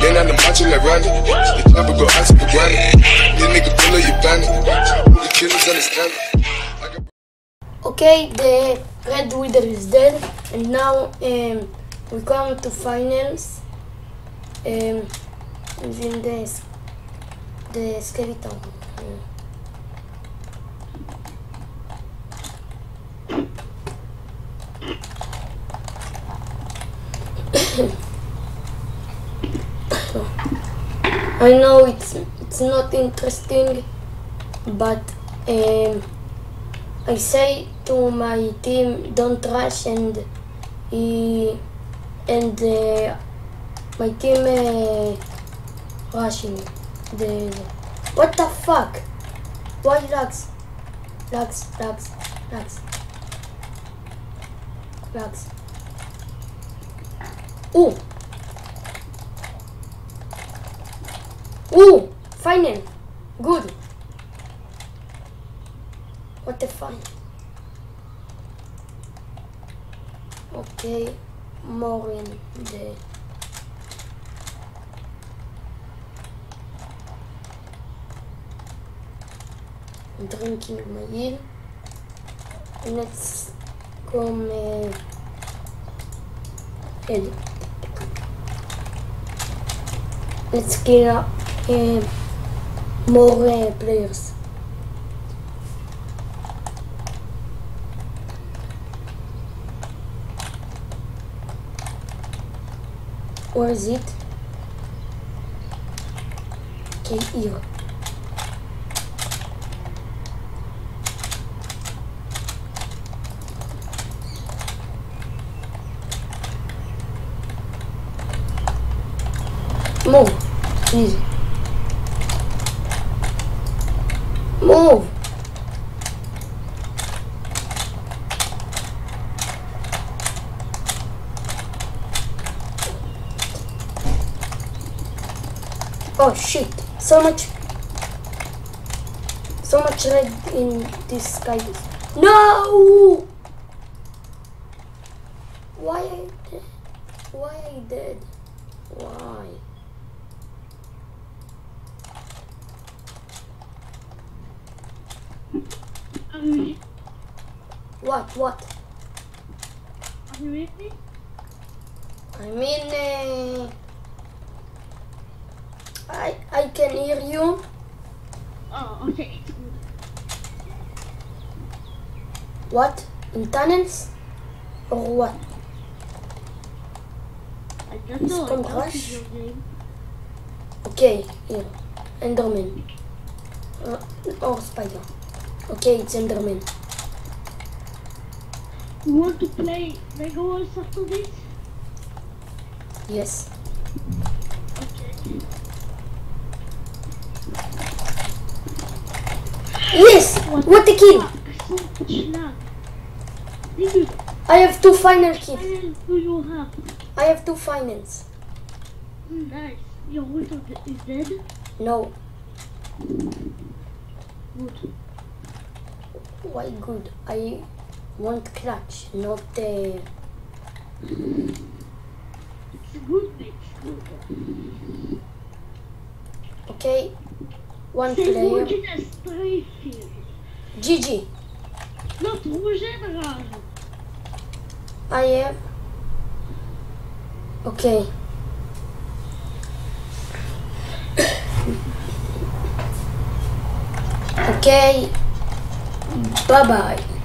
Then on the like. The chopper go granny. Nigga pull up your the killers understand? Okay, the red wither is dead, and now um, we come to finals. Um, within the the skeleton. Um, I know it's it's not interesting, but um, I say to my team, don't rush, and he and uh, my team uh, rushing. The what the fuck? Why lags? Lags, lags, lags, lags. Ooh. Ooh, final. Good. What the fun? Okay, more in the drinking my. Let's come uh. Let's kill uh, more uh, players. Where is it? Okay, here. Move, please. Move. Oh shit! So much, so much red in this sky. No! Why I dead? Why I dead? Why? What? What? are you with me? I mean, uh, I I can hear you. Oh, okay. What? In tunnels? Or what? I don't It's know. Rush. see your game. Okay, here. Enderman. Uh, or spider. Okay, it's Enderman. You want to play Mega Walls after this? Yes. Okay. Yes! What the kill! So much lag. Dude, I have two final kills. do you have? I have two finals. Nice. Your wizard is dead? No. Good. Why good? I want clutch, not uh, It's good, it's good. okay. One player. rouge in a spray field. GG. Not rouge and. I have. Okay. okay. Bye bye.